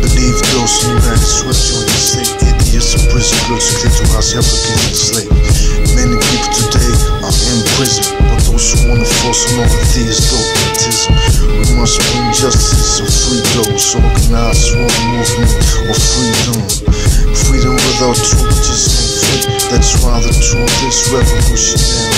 Believe those who united sweat join the state. Idiots in prison, girls who clear to house, those who force on all dogmatism. We must bring justice and free those organized one movement of freedom. Freedom without truth just ain't. That's why the truth is revolutionary.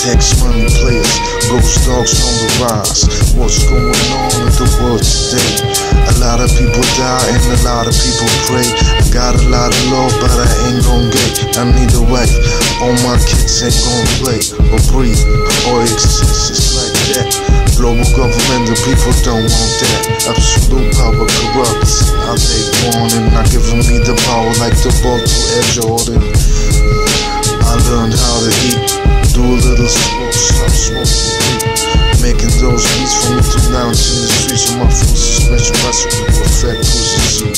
Tax money players, GhostDogz on the rise. What's going on in the world today? A lot of people die and a lot of people pray. I got a lot of love, but I ain't gon' get. I need a wife. All my kids ain't gon' play or breathe or exist. It's like that. Global government, the people don't want that. Absolute power corrupts. How they want and not giving me the power like the ball to Air Jordan. Those beats me to lounge in the streets of my full suspension with fat pussy.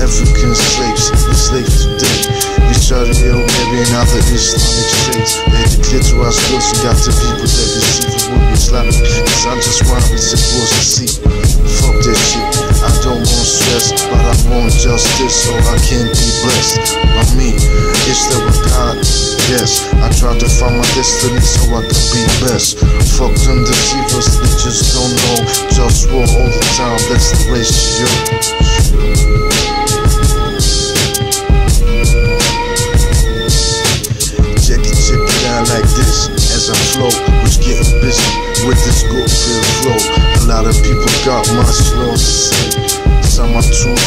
African slaves, enslaved today. Israel, maybe in other Islamic states. They declare to us girls and got the people that deceive would be Islamic. Cause I'm just rhyming, it's supposed to see. Fuck that shit. I stress, but I want justice so I can be blessed. By me, it's the God. Yes, I try to find my destiny so I can be best. Fuck them deceivers, they just don't know. Just war all the time, that's the ratio.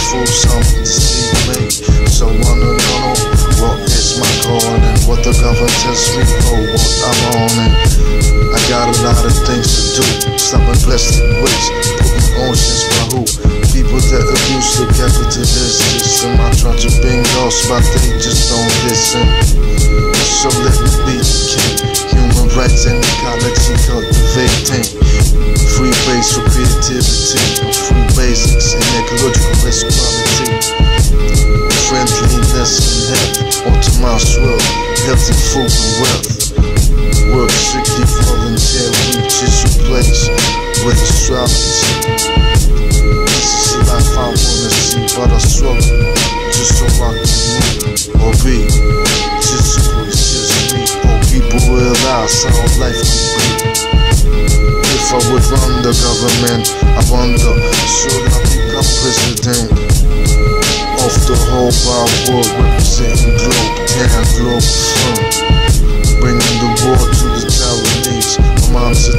Some deceive me. So wanna know what is my calling what the government tells me or what I'm on and I got a lot of things to do. Stopping plastic waste, putting oceans by who? People that abuse the capitalist system. I try to bring those, but they just don't listen. So let me be the king. Human rights and ecology cultivating. Free base for creativity. Astrology. This is life I wanna see, but I struggle just so I can live or be. Just so it's just me, or people will realize how life can be. If I would run the government, I wonder, should I become president of the whole wide world, representing globe, ten globe front, bringing the war to the Taiwanese. My mom's a